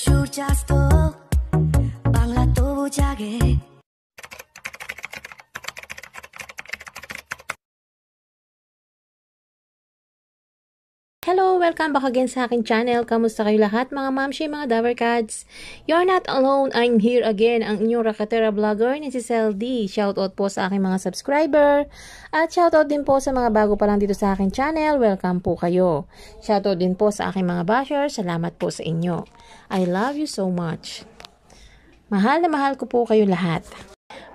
সূর্যাস্ত বাংলা তবু জাগে Hello! Welcome back again sa aking channel. Kamusta kayo lahat mga mamshi, mga Davercads? You're not alone. I'm here again, ang inyong Rakatera vlogger ni si Cel D. Shoutout po sa aking mga subscriber. At shoutout din po sa mga bago pa lang dito sa aking channel. Welcome po kayo. Shoutout din po sa aking mga bashers. Salamat po sa inyo. I love you so much. Mahal na mahal ko po kayo lahat.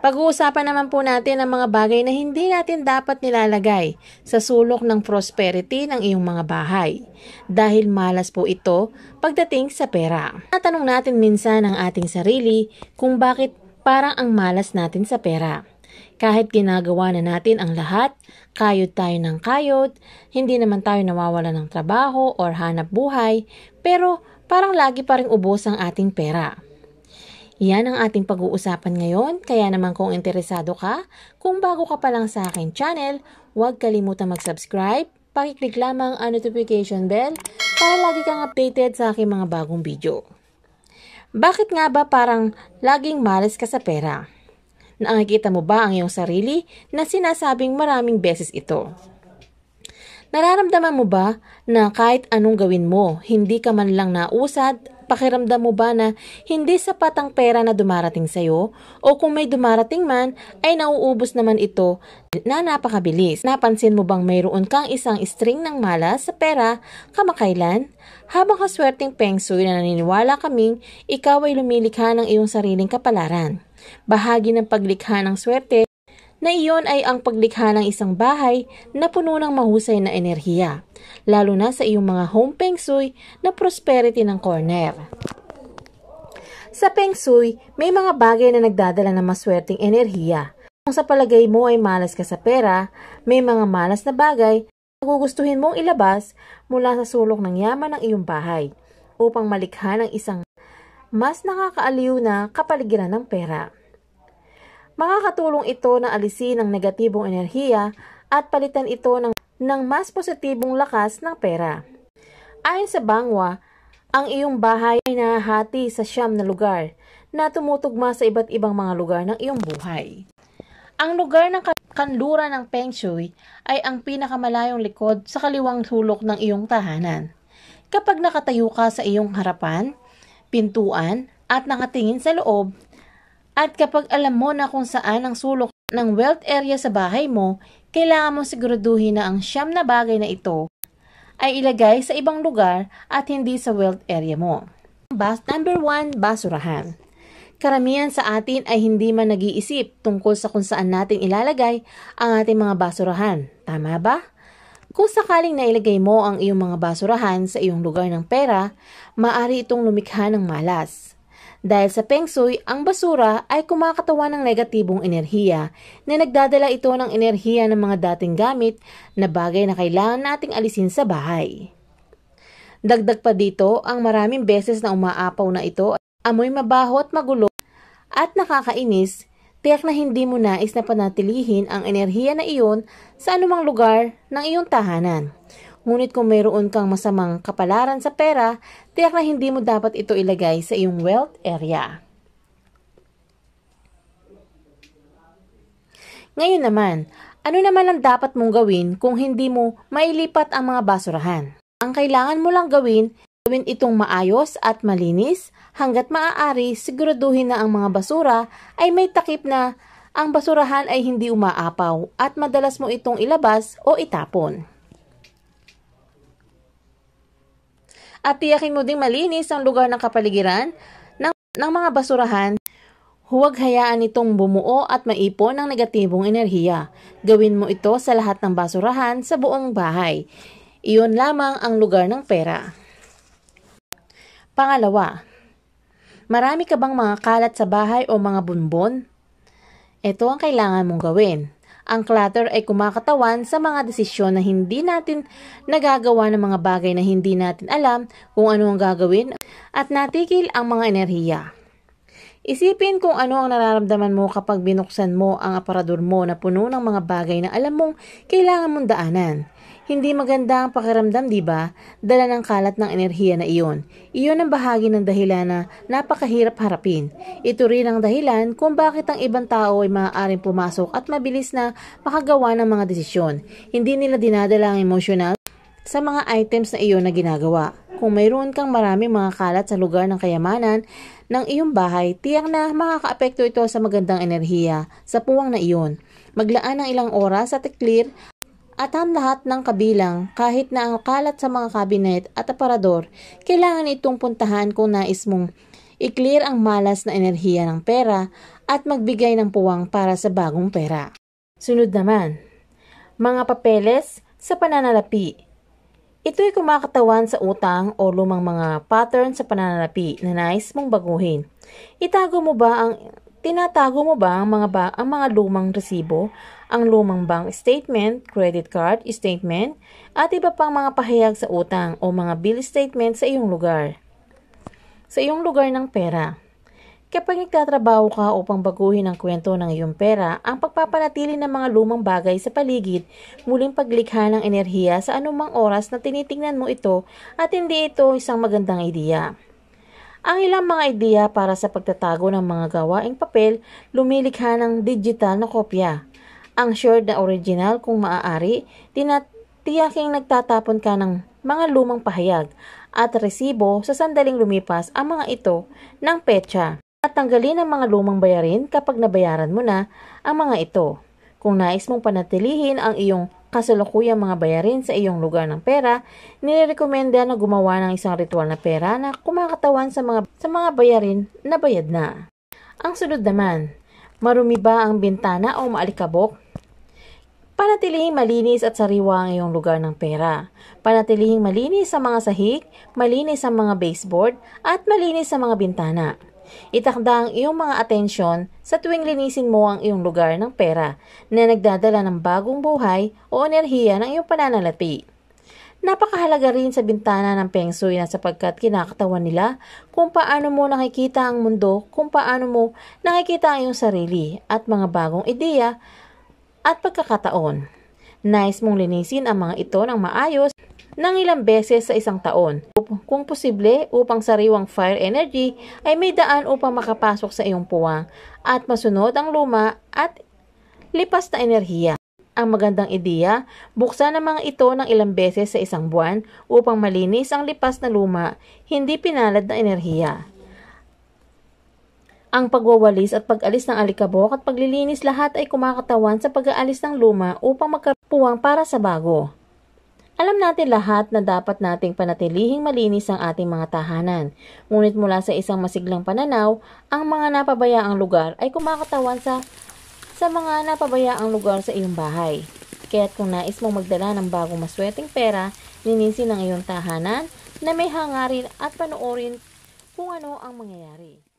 Pag-uusapan naman po natin ang mga bagay na hindi natin dapat nilalagay sa sulok ng prosperity ng iyong mga bahay. Dahil malas po ito pagdating sa pera. Natanong natin minsan ang ating sarili kung bakit parang ang malas natin sa pera. Kahit ginagawa na natin ang lahat, kayod tayo ng kayod, hindi naman tayo nawawala ng trabaho or hanap buhay, pero parang lagi pa rin ubos ang ating pera. Yan ang ating pag-uusapan ngayon, kaya naman kung interesado ka, kung bago ka pa lang sa aking channel, huwag kalimutan mag-subscribe, pakiclick lamang ang notification bell para lagi kang updated sa aking mga bagong video. Bakit nga ba parang laging malas ka sa pera? Nakikita mo ba ang iyong sarili na sinasabing maraming beses ito? Nararamdaman mo ba na kahit anong gawin mo, hindi ka man lang nausad pakiramdam mo ba na hindi sapat ang pera na dumarating sa'yo? O kung may dumarating man, ay nauubos naman ito na napakabilis. Napansin mo bang mayroon kang isang string ng malas sa pera kamakailan? Habang kaswerteng peng shui na naniniwala kaming ikaw ay lumilikha ng iyong sariling kapalaran. Bahagi ng paglikha ng swerte na iyon ay ang paglikha ng isang bahay na puno ng mahusay na enerhiya, lalo na sa iyong mga home feng shui na prosperity ng corner. Sa feng shui, may mga bagay na nagdadala ng maswerteng enerhiya. Kung sa palagay mo ay malas ka sa pera, may mga malas na bagay na gugustuhin mong ilabas mula sa sulok ng yaman ng iyong bahay upang malikha ng isang mas nakakaaliw na kapaligiran ng pera. Makakatulong ito na alisin ang negatibong enerhiya at palitan ito ng, ng mas positibong lakas ng pera. Ayon sa Bangwa, ang iyong bahay ay nahati sa siyam na lugar na tumutugma sa iba't ibang mga lugar ng iyong buhay. Ang lugar ng kanluran ng Feng Shui ay ang pinakamalayong likod sa kaliwang sulok ng iyong tahanan. Kapag nakatayo ka sa iyong harapan, pintuan, at nakatingin sa loob, at kapag alam mo na kung saan ang sulok ng wealth area sa bahay mo, kailangan mo siguraduhin na ang siyam na bagay na ito ay ilagay sa ibang lugar at hindi sa wealth area mo. Bas number 1, basurahan. Karamihan sa atin ay hindi man nag-iisip tungkol sa kung saan natin ilalagay ang ating mga basurahan. Tama ba? Kung sakaling nailagay mo ang iyong mga basurahan sa iyong lugar ng pera, maaari itong lumikha ng malas. Dahil sa Feng Shui, ang basura ay kumakatawan ng negatibong enerhiya na nagdadala ito ng enerhiya ng mga dating gamit na bagay na kailangan nating alisin sa bahay. Dagdag pa dito, ang maraming beses na umaapaw na ito, amoy mabaho at magulo at nakakainis, tiyak na hindi mo nais na panatilihin ang enerhiya na iyon sa anumang lugar ng iyong tahanan. Ngunit kung mayroon kang masamang kapalaran sa pera, tiyak na hindi mo dapat ito ilagay sa iyong wealth area. Ngayon naman, ano naman ang dapat mong gawin kung hindi mo mailipat ang mga basurahan? Ang kailangan mo lang gawin, gawin itong maayos at malinis hanggat maaari siguraduhin na ang mga basura ay may takip na ang basurahan ay hindi umaapaw at madalas mo itong ilabas o itapon. At tiyakin mo ding malinis ang lugar ng kapaligiran ng, ng mga basurahan. Huwag hayaan itong bumuo at maipon ng negatibong enerhiya. Gawin mo ito sa lahat ng basurahan sa buong bahay. Iyon lamang ang lugar ng pera. Pangalawa, marami ka bang mga kalat sa bahay o mga bunbon? Ito ang kailangan mong gawin. Ang clutter ay kumakatawan sa mga desisyon na hindi natin nagagawa ng mga bagay na hindi natin alam kung ano ang gagawin at natikil ang mga enerhiya. Isipin kung ano ang nararamdaman mo kapag binuksan mo ang aparador mo na puno ng mga bagay na alam mong kailangan mong daanan. Hindi maganda ang pakiramdam, di ba? Dala ng kalat ng enerhiya na iyon. Iyon ang bahagi ng dahilan na napakahirap harapin. Ito rin ang dahilan kung bakit ang ibang tao ay maaaring pumasok at mabilis na makagawa ng mga desisyon. Hindi nila dinadala ang emosyonal sa mga items na iyon na ginagawa. Kung mayroon kang marami mga kalat sa lugar ng kayamanan ng iyong bahay, tiyak na makakaapekto ito sa magandang enerhiya sa puwang na iyon. Maglaan ng ilang oras at i-clear at ang lahat ng kabilang kahit na ang kalat sa mga kabinet at aparador, kailangan itong puntahan kung nais mong i-clear ang malas na enerhiya ng pera at magbigay ng puwang para sa bagong pera. Sunod naman, mga papeles sa pananalapi. Ito'y kumakatawan sa utang o lumang mga pattern sa pananalapi na nais mong baguhin. Itago mo ba ang tinatago mo ba ang mga ba, ang mga lumang resibo, ang lumang bank statement, credit card statement, at iba pang mga pahayag sa utang o mga bill statement sa iyong lugar. Sa iyong lugar ng pera. Kapag nagtatrabaho ka upang baguhin ang kwento ng iyong pera, ang pagpapanatili ng mga lumang bagay sa paligid, muling paglikha ng enerhiya sa anumang oras na tinitingnan mo ito at hindi ito isang magandang ideya. Ang ilang mga ideya para sa pagtatago ng mga gawaing papel, lumilikha ng digital na kopya. Ang shared na original kung maaari, tinatiyaking nagtatapon ka ng mga lumang pahayag at resibo sa sandaling lumipas ang mga ito ng petsa at tanggalin ang mga lumang bayarin kapag nabayaran mo na ang mga ito. Kung nais mong panatilihin ang iyong kasalukuyang mga bayarin sa iyong lugar ng pera, nirekomenda na gumawa ng isang ritual na pera na kumakatawan sa mga, sa mga bayarin na bayad na. Ang sunod naman, marumi ba ang bintana o maalikabok? Panatilihing malinis at sariwa ang iyong lugar ng pera. Panatilihing malinis sa mga sahig, malinis sa mga baseboard, at malinis sa mga bintana. Itakda ang iyong mga atensyon sa tuwing linisin mo ang iyong lugar ng pera na nagdadala ng bagong buhay o enerhiya ng iyong pananalapi. Napakahalaga rin sa bintana ng Feng Shui na sapagkat kinakatawan nila kung paano mo nakikita ang mundo, kung paano mo nakikita ang iyong sarili at mga bagong ideya at pagkakataon. Nice mong linisin ang mga ito ng maayos ng ilang beses sa isang taon. Kung posible, upang sariwang fire energy ay may daan upang makapasok sa iyong puwang at masunod ang luma at lipas na enerhiya. Ang magandang ideya, buksan ang ito ng ilang beses sa isang buwan upang malinis ang lipas na luma, hindi pinalad na enerhiya. Ang pagwawalis at pag-alis ng alikabok at paglilinis lahat ay kumakatawan sa pag-aalis ng luma upang magkapuwang para sa bago. Alam natin lahat na dapat nating panatilihing malinis ang ating mga tahanan. Ngunit mula sa isang masiglang pananaw, ang mga napabayaang lugar ay kumakatawan sa sa mga napabayaang lugar sa iyong bahay. Kaya't kung nais mong magdala ng bagong maswerteng pera, linisin ang iyong tahanan na may hangarin at panoorin kung ano ang mangyayari.